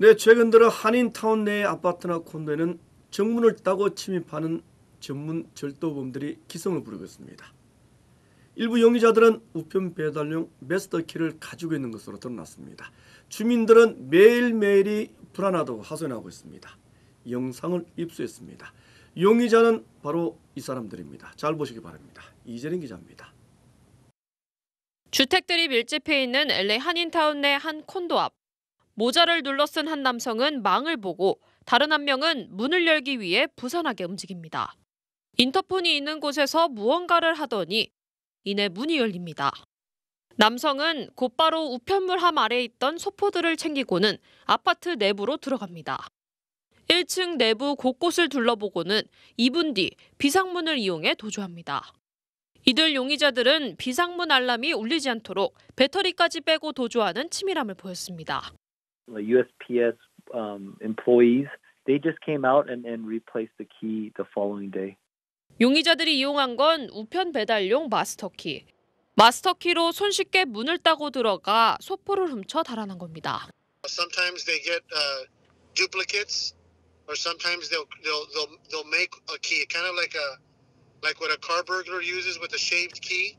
네, 최근 들어 한인타운 내 아파트나 콘도에는 정문을 따고 침입하는 전문 절도범들이 기성을 부리고 있습니다. 일부 용의자들은 우편 배달용 메스터키를 가지고 있는 것으로 드러났습니다. 주민들은 매일매일이 불안하다고 하소연하고 있습니다. 영상을 입수했습니다. 용의자는 바로 이 사람들입니다. 잘 보시기 바랍니다. 이재린 기자입니다. 주택들이 밀집해 있는 LA 한인타운 내 한 콘도 앞. 모자를 눌러쓴 한 남성은 망을 보고 다른 한 명은 문을 열기 위해 부산하게 움직입니다. 인터폰이 있는 곳에서 무언가를 하더니 이내 문이 열립니다. 남성은 곧바로 우편물 함 아래에 있던 소포들을 챙기고는 아파트 내부로 들어갑니다. 1층 내부 곳곳을 둘러보고는 2분 뒤 비상문을 이용해 도주합니다. 이들 용의자들은 비상문 알람이 울리지 않도록 배터리까지 빼고 도주하는 치밀함을 보였습니다. USPS um, employees, they just came out and, and replaced the key the following day. 용의자들이 이용한 건 우편 배달용 마스터키. 마스터키로 손쉽게 문을 따고 들어가 소포를 훔쳐 달아난 겁니다. Sometimes they get uh, duplicates, or sometimes they'll they'll they'll they'll make a key, kind of like a like what a car burglar uses with a shaved key.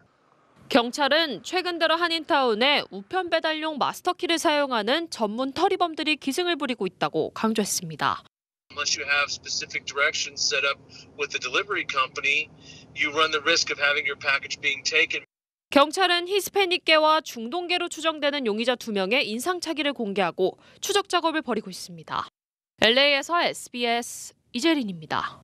경찰은 최근 들어 한인타운에 우편 배달용 마스터키를 사용하는 전문 터리범들이 기승을 부리고 있다고 강조했습니다. Unless you have specific directions set up with the delivery company, you run the risk of having your package being taken. 경찰은 히스패닉계와 중동계로 추정되는 용의자 2명의 인상착의를 공개하고 추적 작업을 벌이고 있습니다. LA에서 SBS 이재린입니다.